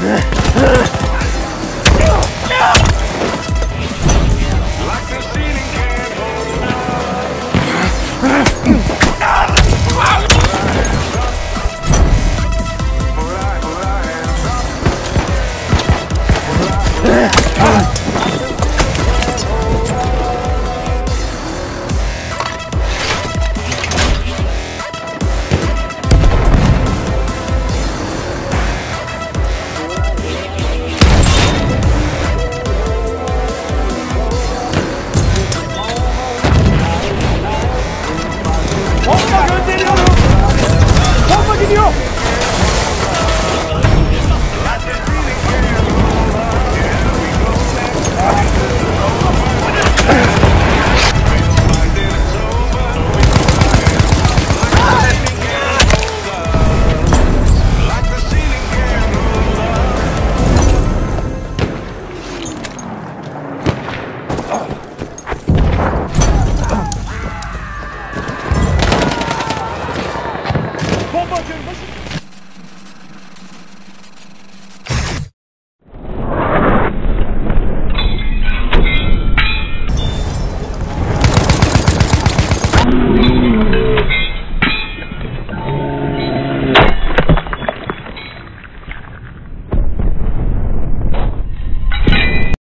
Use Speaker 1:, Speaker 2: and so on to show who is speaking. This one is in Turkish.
Speaker 1: Ugh. Bombacının başı